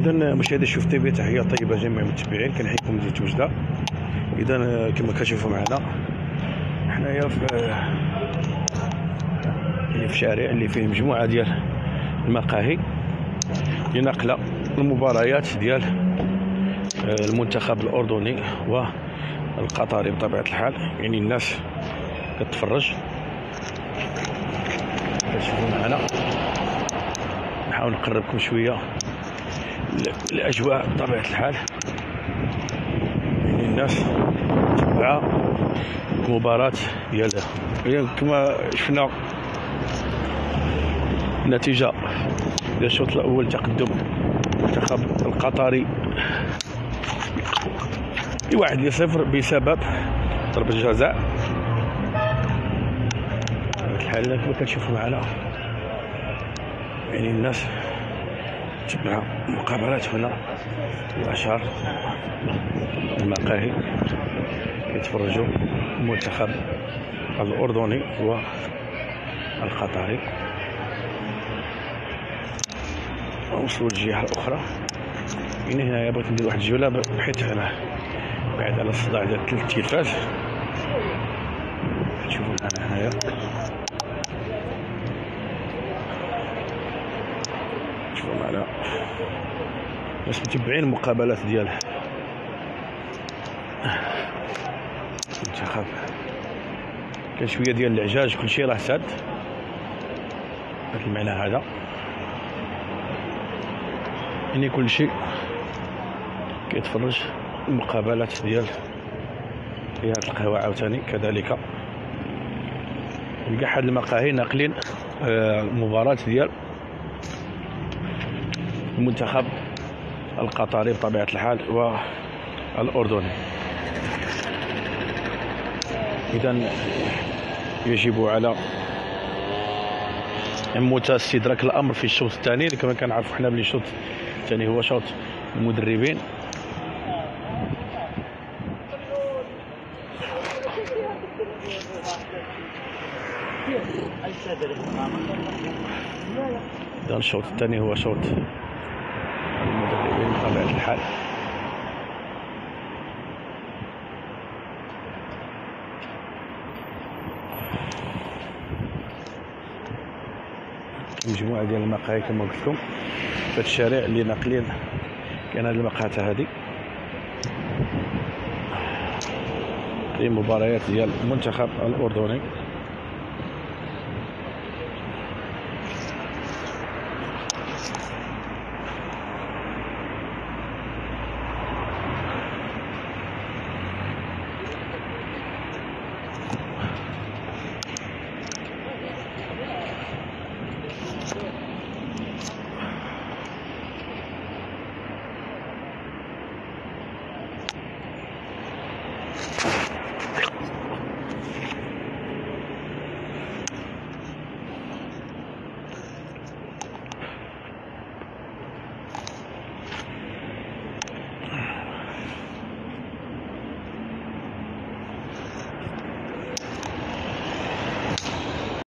اذا مشاهدي شوف تي في تحية طيبة جميع المتابعين كنحييكم جديد وجده اذا كما كتشوفوا معنا حنايا في في شارع اللي فيه مجموعة ديال المقاهي لنقل المباريات ديال آه، المنتخب الأردني والقطري بطبيعة الحال. يعني الناس كتفرج. كتشوفوا معنا. نحاول نقربكم شوية. ال- الأجواء بطبيعة الحال يعني الناس مع المباراة ديالها يعني كما شفنا النتيجة ديال الشوط الأول تقدم المنتخب القطري بواحد لصفر بسبب ضربة جزاء بطبيعة الحال كما كتشوفوا معنا يعني الناس تبع مقابلات هنا الأشهر المقاهي. يتفرجوا المنتخب الأردني والقطري وصلوا للجهة الأخرى. يعني هنا بغيت ندير واحد الجولة بحيث أنا بعد على الصداع ديال التلفاز تشوفوا معنا هنايا. شوفوا معنا ناس متبعين المقابلات ديال المنتخب كان شوية ديال العجاج كلشي راه ساد. بهذا المعنى هذا. يعني كلشي كيتفرج المقابلات ديال رياض القهوة عاوتاني. كذلك. لقى حد المقاهي ناقلين آه، المباراة ديال المنتخب القطري بطبيعة الحال والأردني. إذا يجب على عموت استدراك الأمر في الشوط الثاني. كما كنعرفوا حنا بلي الشوط الثاني هو شوط المدربين. اذا الشوط الثاني هو شوط الحال مجموعة ديال المقاهي كما قلت لكم في الشارع اللي ناقلين كاين هذه المقهى هذه في مباريات ديال المنتخب الأردني.